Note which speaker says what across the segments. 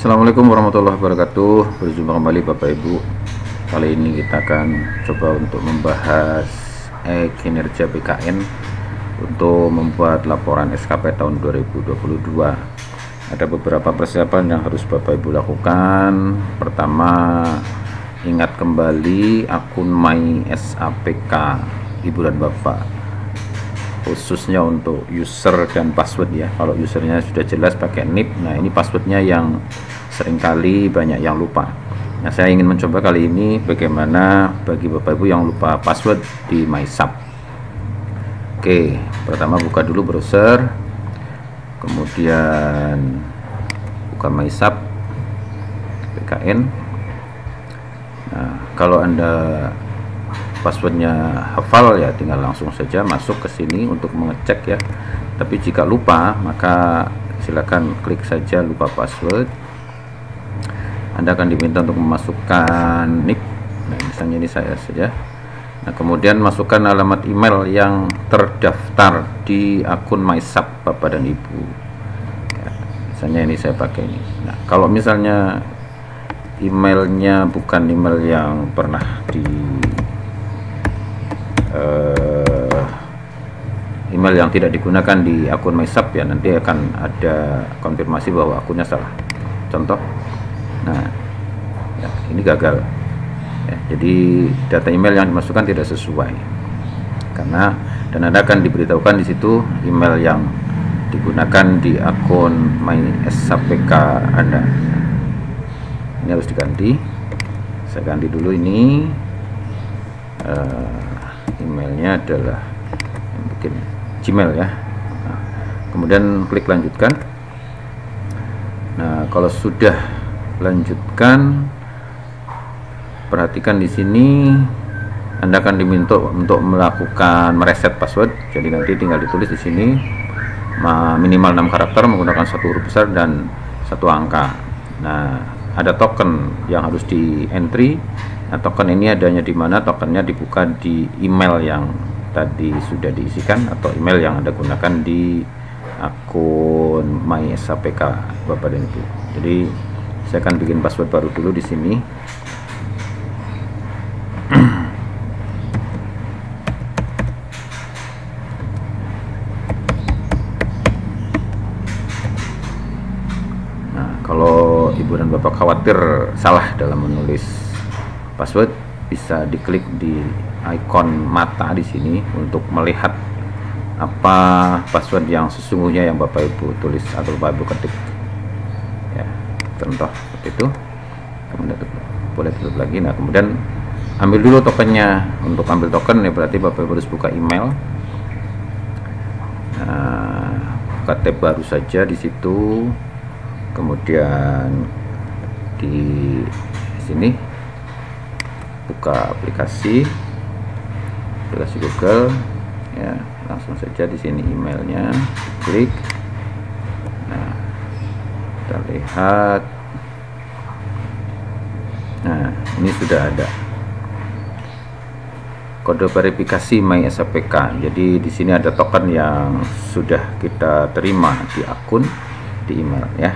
Speaker 1: Assalamualaikum warahmatullahi wabarakatuh. Berjumpa kembali Bapak Ibu. Kali ini kita akan coba untuk membahas e kinerja BKN Untuk membuat laporan SKP tahun 2022 Ada beberapa persiapan yang harus Bapak Ibu lakukan. Pertama Ingat kembali akun My SAPK Ibu dan Bapak khususnya untuk user dan password ya. Kalau usernya sudah jelas pakai NIP nah ini passwordnya yang sering kali banyak yang lupa. Nah saya ingin mencoba kali ini bagaimana bagi bapak ibu yang lupa password di MySub. Oke pertama buka dulu browser kemudian buka MySub PKN. Nah kalau anda passwordnya hafal ya tinggal langsung saja masuk ke sini untuk mengecek ya. Tapi jika lupa maka silakan klik saja lupa password. Anda akan diminta untuk memasukkan nick. Nah misalnya ini saya saja. Nah kemudian masukkan alamat email yang terdaftar di akun MySub Bapak dan Ibu. Ya, misalnya ini saya pakai ini. Nah kalau misalnya emailnya bukan email yang pernah di email yang tidak digunakan di akun MySub ya nanti akan ada konfirmasi bahwa akunnya salah. Contoh? Nah ya, ini gagal. Ya, jadi data email yang dimasukkan tidak sesuai. Karena dan anda akan diberitahukan di situ email yang digunakan di akun MySAPK anda. Ini harus diganti. Saya ganti dulu ini. Uh, emailnya adalah Gmail ya. Nah, kemudian klik lanjutkan. Nah kalau sudah lanjutkan perhatikan di sini anda akan diminta untuk melakukan mereset password. Jadi nanti tinggal ditulis di sini minimal 6 karakter menggunakan satu huruf besar dan satu angka. Nah ada token yang harus di entry Nah, token ini adanya di mana? Tokennya dibuka di email yang tadi sudah diisikan atau email yang Anda gunakan di akun MySAPK Bapak dan Ibu. Jadi saya akan bikin password baru dulu di sini. Nah, kalau Ibu dan Bapak khawatir salah dalam menulis password bisa diklik di icon mata di sini untuk melihat apa password yang sesungguhnya yang Bapak Ibu tulis atau Bapak Ibu ketik. Ya contoh seperti itu. Kemudian boleh tutup lagi. Nah kemudian ambil dulu tokennya. Untuk ambil token ya berarti Bapak Ibu harus buka email. Nah, buka tab baru saja di situ. Kemudian di sini buka aplikasi aplikasi Google ya langsung saja di sini emailnya klik. Nah kita lihat. Nah ini sudah ada. Kode verifikasi My SAPK jadi di sini ada token yang sudah kita terima di akun di email ya.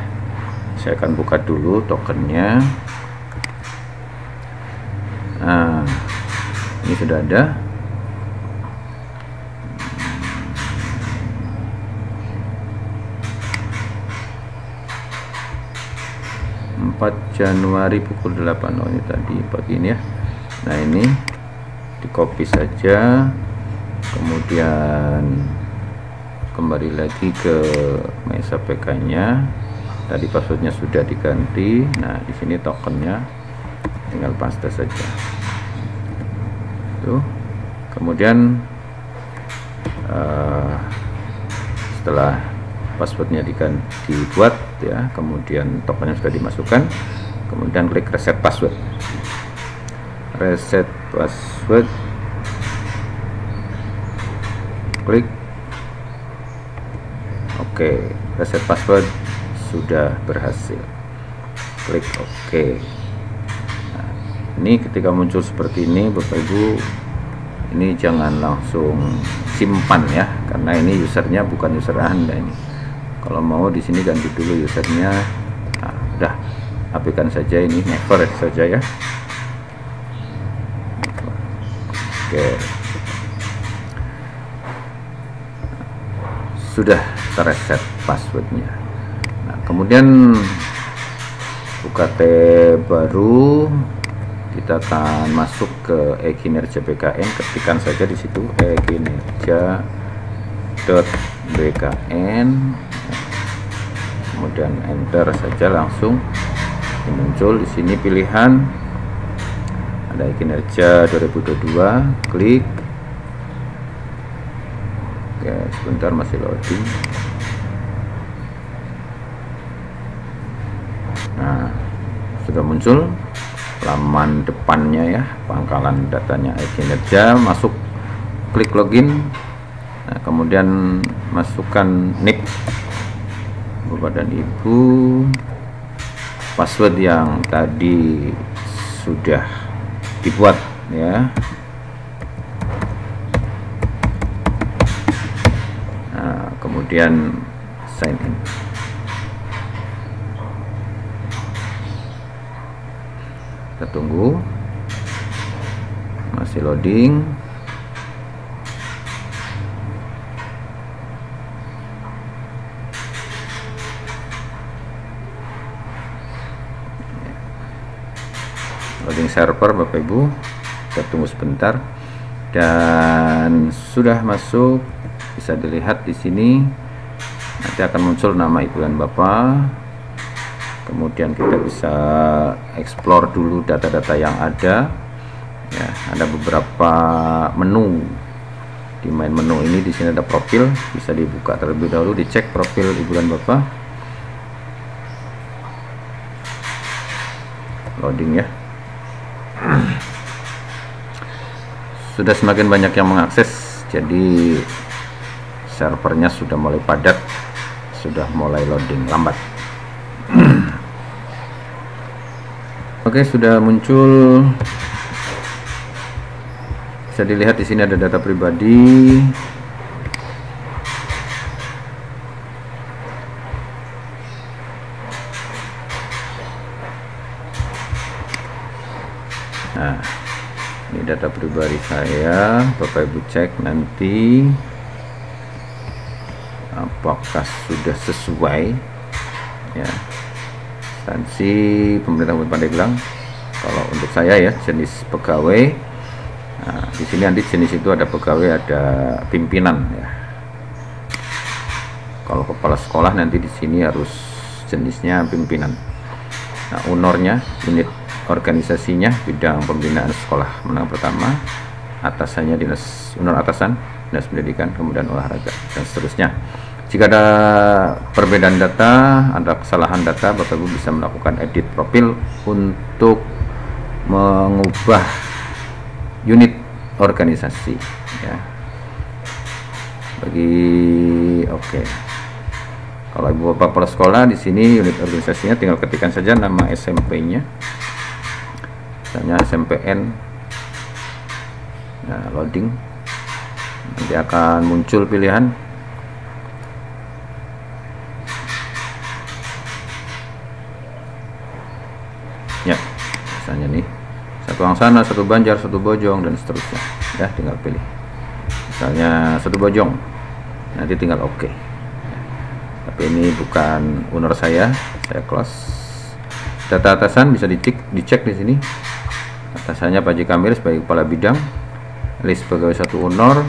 Speaker 1: Saya akan buka dulu tokennya ini sudah ada. Empat Januari pukul 8 oh ini tadi pagi ini ya. Nah ini di copy saja. Kemudian kembali lagi ke mesa PK nya tadi passwordnya sudah diganti. Nah di sini tokennya tinggal paste saja tuh kemudian uh, setelah passwordnya dibuat ya kemudian tokennya sudah dimasukkan kemudian klik reset password. Reset password. Klik. Oke okay. reset password sudah berhasil. Klik oke. okay ini ketika muncul seperti ini Bapak Ibu ini jangan langsung simpan ya karena ini usernya bukan user Anda ini. Kalau mau di sini ganti dulu usernya. Nah, udah apikan saja ini never saja ya. Oke. Sudah terreset passwordnya. Nah kemudian buka tab baru kita akan masuk ke e-kinerja BKN ketikkan saja di situ e-kinerja.bkn kemudian enter saja langsung. Muncul di sini pilihan. Ada kinerja 2022 klik. Oke sebentar masih loading. Nah sudah muncul laman depannya ya pangkalan datanya kinerja masuk klik login. Nah, kemudian masukkan nick bapak dan ibu. Password yang tadi sudah dibuat ya. Nah, kemudian sign in kita tunggu. Masih loading. Loading server Bapak Ibu. Kita tunggu sebentar. Dan sudah masuk bisa dilihat di sini. Nanti akan muncul nama ibu dan bapak kemudian kita bisa explore dulu data-data yang ada. Ya ada beberapa menu. Di main menu ini di sini ada profil. Bisa dibuka terlebih dahulu dicek profil ibu dan bapak loading ya. Sudah semakin banyak yang mengakses jadi servernya sudah mulai padat sudah mulai loading lambat Oke, sudah muncul. Bisa dilihat di sini ada data pribadi. Nah, ini data pribadi saya. Bapak Ibu cek nanti apakah sudah sesuai ya instansi pemerintah Kabupaten Pandeglang kalau untuk saya ya jenis pegawai nah, di sini nanti jenis itu ada pegawai ada pimpinan ya. Kalau kepala sekolah nanti di sini harus jenisnya pimpinan. Nah unornya unit organisasinya bidang pembinaan sekolah menengah pertama atasannya dinas unor atasan dinas pendidikan kemudian olahraga dan seterusnya jika ada perbedaan data, ada kesalahan data, Bapak Ibu bisa melakukan edit profil untuk mengubah unit organisasi ya. Bagi oke. Okay. Kalau Ibu Bapak kepala sekolah di sini unit organisasinya tinggal ketikkan saja nama SMP-nya. Misalnya SMPN. Nah, loading. Nanti akan muncul pilihan ya misalnya nih. Satu Angsana satu Banjar satu Bojong dan seterusnya. Ya tinggal pilih. Misalnya satu Bojong nanti tinggal oke. Okay. tapi ini bukan owner saya saya close. Data atasan bisa dicek dicek di sini. Atasannya Pak Kamil sebagai kepala bidang list pegawai satu owner.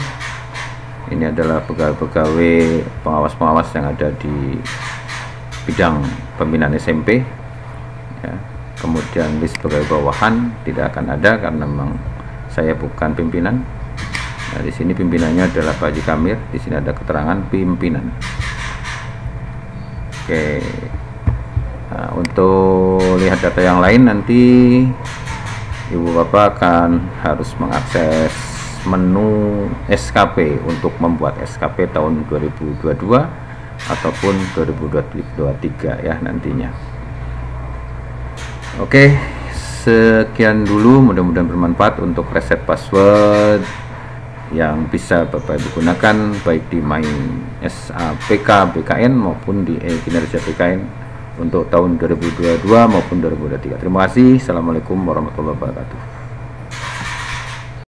Speaker 1: Ini adalah pegawai-pegawai pengawas-pengawas yang ada di bidang pembinaan SMP ya kemudian list pegawai bawahan tidak akan ada karena memang saya bukan pimpinan. Nah di sini pimpinannya adalah Pak Haji Kamir di sini ada keterangan pimpinan. Oke. Nah, untuk lihat data yang lain nanti ibu bapak akan harus mengakses menu SKP untuk membuat SKP tahun 2022 ataupun 2023 ya nantinya Oke, sekian dulu. Mudah-mudahan bermanfaat untuk reset password yang bisa Bapak Ibu gunakan baik di main SAPK BKN maupun di e kinerja BKN untuk tahun 2022 maupun 2023. Terima kasih. Assalamualaikum warahmatullahi wabarakatuh.